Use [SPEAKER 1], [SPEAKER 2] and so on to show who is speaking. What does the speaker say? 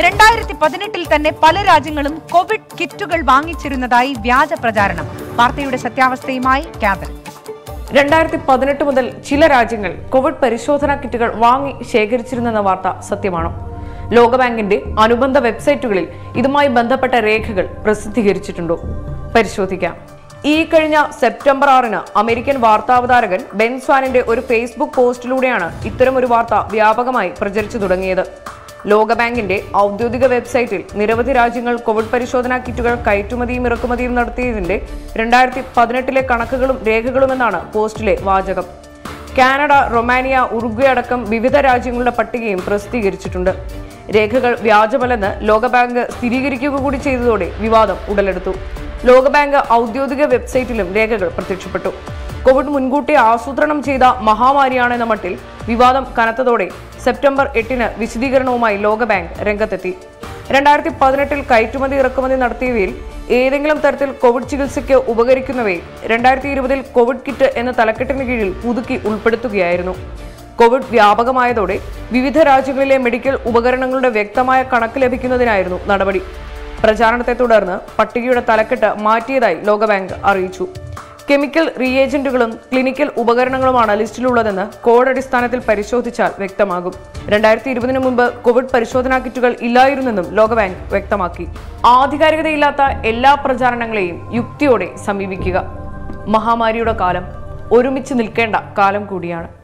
[SPEAKER 1] രണ്ടായിരത്തി പതിനെട്ടിൽ തന്നെ പല രാജ്യങ്ങളും കോവിഡ് കിറ്റുകൾ വാങ്ങിച്ചിരുന്നതായി വ്യാജ പ്രചാരണം. വാർത്തയുടെ സത്യാവസ്ഥയുമായി ക്യാബിൻ.
[SPEAKER 2] രണ്ടായിരത്തി പതിനെട്ട് മുതൽ ചില രാജ്യങ്ങൾ കോവിഡ് പരിശോധനാ കിറ്റുകൾ വാങ്ങി ശേഖരിച്ചിരുന്നെന്ന വാർത്ത സത്യമാണോ? ലോകബാങ്കിന്റെ അനുബന്ധ വെബ്സൈറ്റുകളിൽ ഇതുമായി ബന്ധപ്പെട്ട രേഖകൾ പ്രസിദ്ധീകരിച്ചിട്ടുണ്ടോ? പരിശോധിക്കാം. ഈ കഴിഞ്ഞ സെപ്റ്റംബർ ആറിന് അമേരിക്കൻ വാർത്താവതാരകൻ ബെൻ സ്വാനിന്റെ ഒരു ഫേസ്ബുക്ക് പോസ്റ്റിലൂടെയാണ് ഇത്തരം ഒരു വാർത്ത വ്യാപകമായി പ്രചരിച്ചു തുടങ്ങിയത്. ലോകബാങ്കിന്റെ ഔദ്യോഗിക വെബ്സൈറ്റിൽ നിരവധി രാജ്യങ്ങൾ കോവിഡ് പരിശോധനാ കിറ്റുകൾ കയറ്റുമതിയും ഇറക്കുമതിയും നടത്തിയതിന്റെ രണ്ടായിരത്തി പതിനെട്ടിലെ കണക്കുകളും രേഖകളുമെന്നാണ് പോസ്റ്റിലെ വാചകം. കാനഡ റൊമാനിയ ഉറുഗ്വേ അടക്കം വിവിധ രാജ്യങ്ങളുടെ പട്ടികയും പ്രസിദ്ധീകരിച്ചിട്ടുണ്ട്. രേഖകൾ വ്യാജമല്ലെന്ന് ലോകബാങ്ക് സ്ഥിരീകരിക്കുക കൂടി ചെയ്തതോടെ വിവാദം ഉടലെടുത്തു. ലോകബാങ്ക് ഔദ്യോഗിക വെബ്സൈറ്റിലും രേഖകൾ പ്രത്യക്ഷപ്പെട്ടു. കോവിഡ് മുൻകൂട്ടി ആസൂത്രണം ചെയ്ത മഹാമാരിയാണെന്ന മട്ടിൽ വിവാദം കനത്തതോടെ സെപ്റ്റംബർ എട്ടിന് വിശദീകരണവുമായി ലോകബാങ്ക് രംഗത്തെത്തി. രണ്ടായിരത്തി പതിനെട്ടിൽ കയറ്റുമതി ഇറക്കുമതി നടത്തിയവയിൽ ഏതെങ്കിലും തരത്തിൽ കോവിഡ് ചികിത്സയ്ക്ക് ഉപകരിക്കുന്നവയെ രണ്ടായിരത്തി ഇരുപതിൽ കോവിഡ് കിറ്റ് എന്ന തലക്കെട്ടിന് കീഴിൽ പുതുക്കി ഉൾപ്പെടുത്തുകയായിരുന്നു. കോവിഡ് വ്യാപകമായതോടെ വിവിധ രാജ്യങ്ങളിലെ മെഡിക്കൽ ഉപകരണങ്ങളുടെ വ്യക്തമായ കണക്ക് ലഭിക്കുന്നതിനായിരുന്നു നടപടി. പ്രചാരണത്തെ തുടർന്ന് പട്ടികയുടെ തലക്കെട്ട് മാറ്റിയതായി ലോകബാങ്ക് അറിയിച്ചു. കെമിക്കൽ റിയേജന്റുകളും ക്ലിനിക്കൽ ഉപകരണങ്ങളുമാണ് ലിസ്റ്റിലുള്ളതെന്ന് കോഡ് അടിസ്ഥാനത്തിൽ പരിശോധിച്ചാൽ വ്യക്തമാകും. രണ്ടായിരത്തി ഇരുപതിനു മുമ്പ് കോവിഡ് പരിശോധനാ കിറ്റുകൾ ഇല്ലായിരുന്നെന്നും ലോകബാങ്ക് വ്യക്തമാക്കി. ആധികാരികതയില്ലാത്ത എല്ലാ പ്രചാരണങ്ങളെയും യുക്തിയോടെ സമീപിക്കുക. മഹാമാരിയുടെ കാലം ഒരുമിച്ച് നിൽക്കേണ്ട കാലം കൂടിയാണ്.